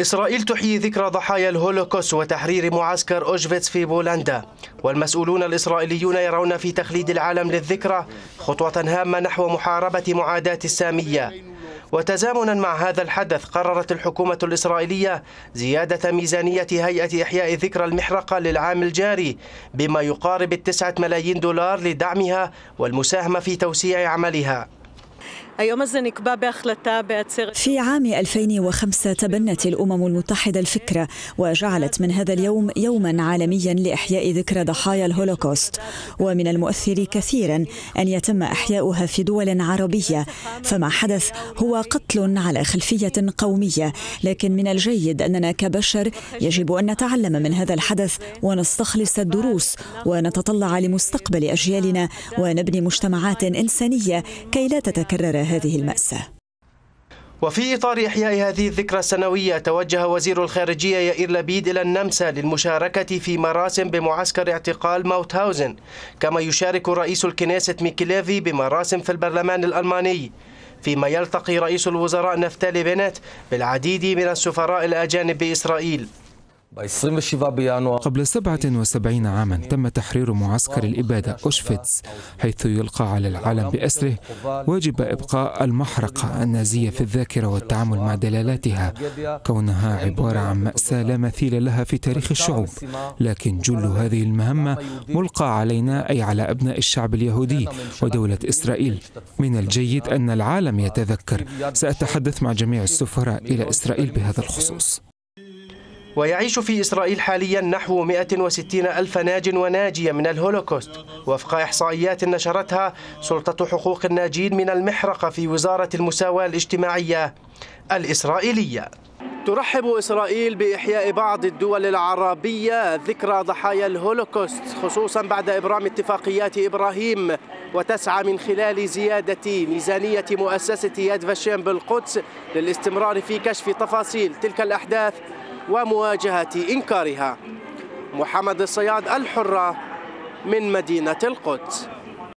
إسرائيل تحيي ذكرى ضحايا الهولوكوست وتحرير معسكر أوشفيتس في بولندا. والمسؤولون الإسرائيليون يرون في تخليد العالم للذكرى خطوة هامة نحو محاربة معاداة السامية. وتزامنا مع هذا الحدث قررت الحكومة الإسرائيلية زيادة ميزانية هيئة إحياء ذكرى المحرقة للعام الجاري بما يقارب التسعة ملايين دولار لدعمها والمساهمة في توسيع عملها. في عام 2005 تبنت الأمم المتحدة الفكرة وجعلت من هذا اليوم يوما عالميا لإحياء ذكرى ضحايا الهولوكوست. ومن المؤثر كثيرا أن يتم إحياؤها في دول عربية. فما حدث هو قتل على خلفية قومية. لكن من الجيد أننا كبشر يجب أن نتعلم من هذا الحدث ونستخلص الدروس ونتطلع لمستقبل أجيالنا ونبني مجتمعات إنسانية كي لا تتكرر هذه المأساة. وفي إطار إحياء هذه الذكرى السنوية توجه وزير الخارجية يائير لبيد إلى النمسا للمشاركة في مراسم بمعسكر اعتقال ماوتهاوزن كما يشارك رئيس الكنيست ميكي ليفي بمراسم في البرلمان الألماني. فيما يلتقي رئيس الوزراء نفتالي بينيت بالعديد من السفراء الأجانب بإسرائيل. قبل 77 عاما تم تحرير معسكر الإبادة أوشفيتس حيث يلقى على العالم بأسره واجب إبقاء المحرقة النازية في الذاكرة والتعامل مع دلالاتها. كونها عبارة عن مأساة لا مثيل لها في تاريخ الشعوب. لكن جل هذه المهمة ملقى علينا أي على أبناء الشعب اليهودي ودولة إسرائيل. من الجيد أن العالم يتذكر. سأتحدث مع جميع السفراء إلى إسرائيل بهذا الخصوص. ويعيش في إسرائيل حاليا نحو 160 ألف ناج وناجية من الهولوكوست وفق إحصائيات نشرتها سلطة حقوق الناجين من المحرقة في وزارة المساواة الاجتماعية الإسرائيلية. ترحب إسرائيل بإحياء بعض الدول العربية ذكرى ضحايا الهولوكوست خصوصا بعد إبرام اتفاقيات إبراهيم وتسعى من خلال زيادة ميزانية مؤسسة يد فاشين بالقدس للاستمرار في كشف تفاصيل تلك الأحداث ومواجهة إنكارها. محمد الصياد الحرة من مدينة القدس.